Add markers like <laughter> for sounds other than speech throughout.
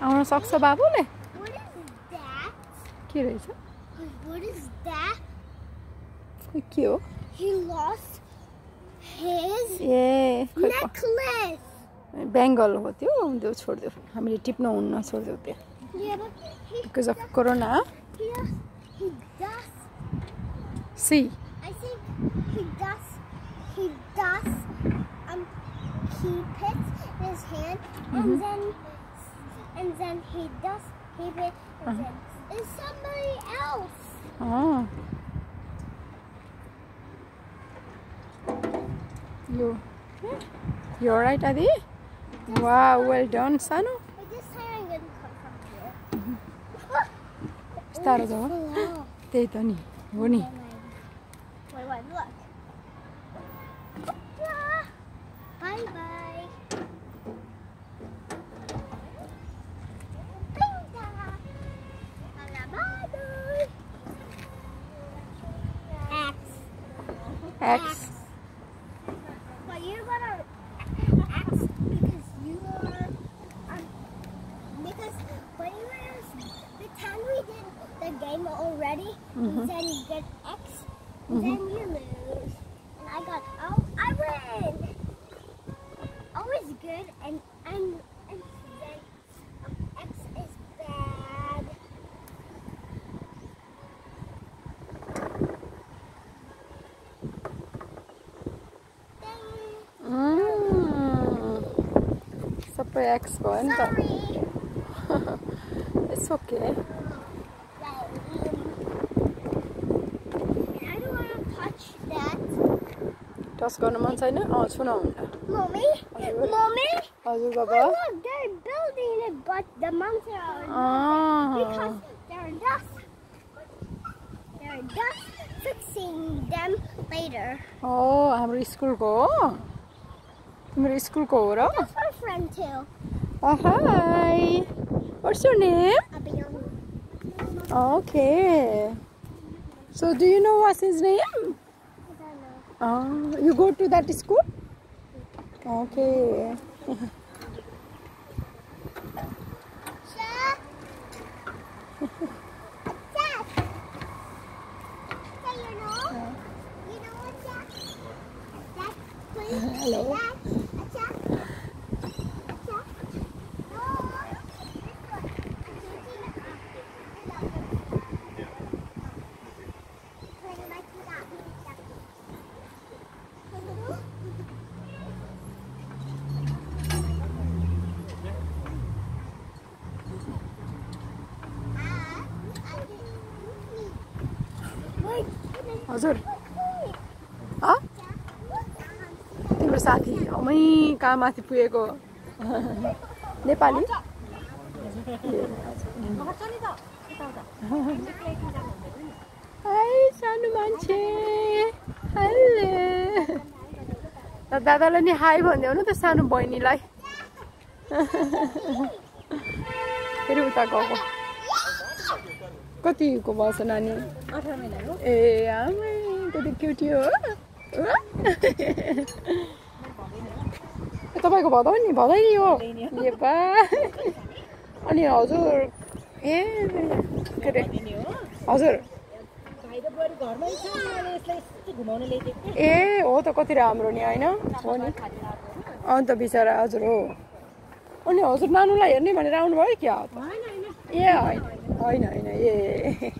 Our socks are babule. What is that? What is that? What is that? Cute. He lost his yeah, necklace. Bengal हो त्यो देउ छोडिदियो हामीले टिप्न हुन्न छोडिदियो त्यो बिकज अफ कोरोना सी he puts his hand mm -hmm. and mm-hmm. then and then he does he puts uh -huh. then it's somebody else. Oh. You. Hmm? You alright, Adi? This wow, time, well done, Sano. This time I'm gonna come from here. Mm -hmm. <laughs> Start though. They don't. X. By Expo, and Sorry. it's okay. Toss going on side now. Also now. Mommy, mommy. Also, Baba. Oh, they're building it, but the mountains are ah. because they're just they're just fixing them later. Oh, I'm school go. Mary school go her oh. friend too. Oh, hi. What's your name? Okay. So do you know what's his name? I don't know. Oh, you go to that school? Okay. Sure. <laughs> हजुर। तिम्रो साथी अमै कहाँ माथि पुगेको? नेपाली? सानो मान्छे। दादालाई नि हाई भनिदेऊ न त सानो बहिनीलाई। <laughs> फेरि उता गएको। कतिको बस्छ नानी ए आमै कति क्युटी हो तपाईँको भदै नि भदै नि हो बा अनि हजुर ए के अरे हजुर ए हो त कति राम्रो नि होइन हो नि अन्त बिचरा हजुर हो अनि हजुर नानुलाई हेर्ने भनेर आउनुभयो क्या ए होइन होइन होइन ए?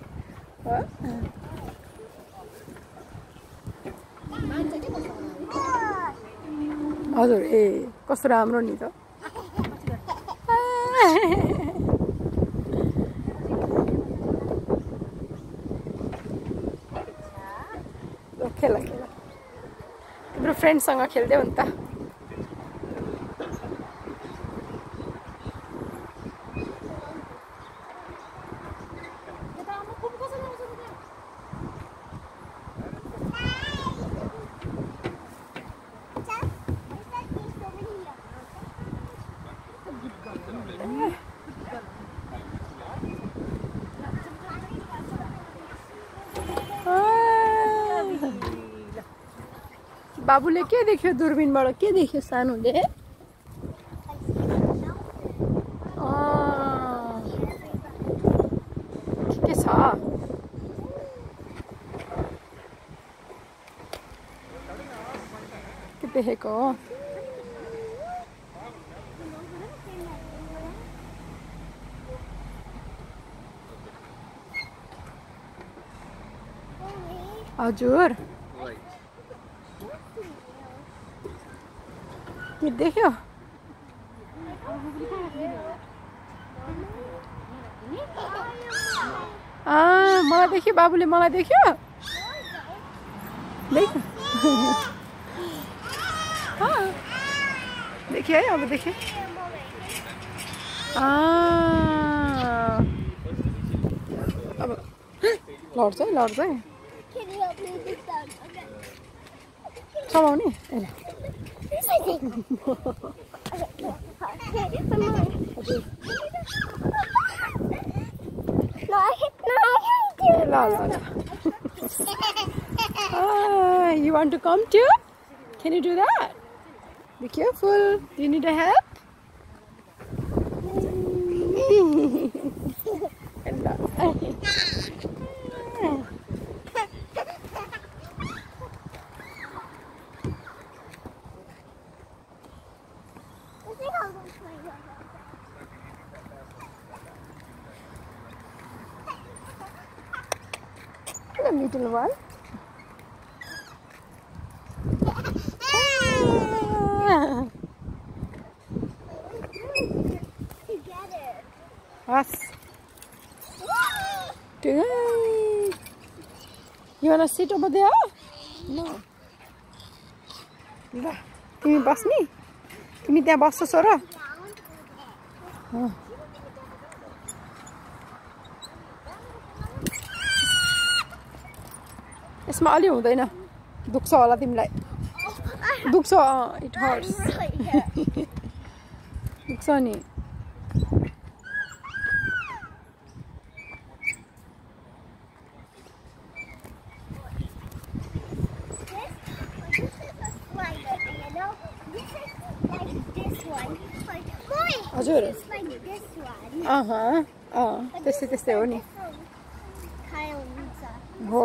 हजुर ए कस्तो राम्रो नि त खेल खेल तिम्रो फ्रेन्डसँग खेल्दै हो नि त बाबूले के देखियो दूरबीन बड़ा के देखियो सानू दे? के हजुर के देख्यो मलाई देख्यो बाबुले मलाई देख्यो देख्यो अँ, देख्यो है अब देखेँ अब लड्छ है लड्छ है Can No, la, la. ah, you want to come too? Can you do that? Be careful. Do you need a help? little one. Us. You wanna sit over there? No. Give me bus me. Give me the bus, Sora. यसमा अलि हुँदैन दुख्छ होला तिमीलाई दुख्छ it horse दुख्छ नि हजुर अँ त्यस्तै त्यस्तै हो नि हो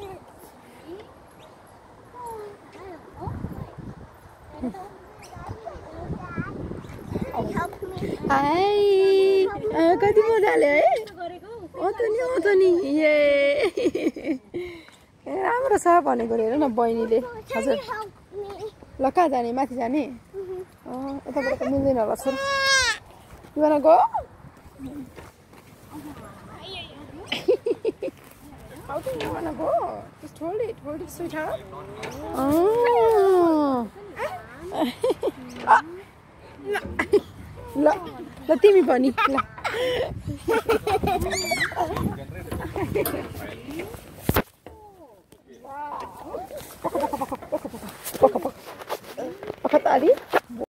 कति मजाले त नि आउँछ नि ए राम्रो छ भनेको हेर न बहिनीले। हजुर। लिने माथि जाने? यताबाट त मिल्दैन होला सुनाको थोरै छ La, la Timmy Bunny. La. Poco, poco, poco, poco, poco, poco, poco. Poco.